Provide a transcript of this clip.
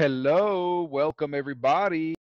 Hello, welcome everybody.